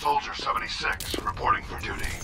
Soldier 76, reporting for duty.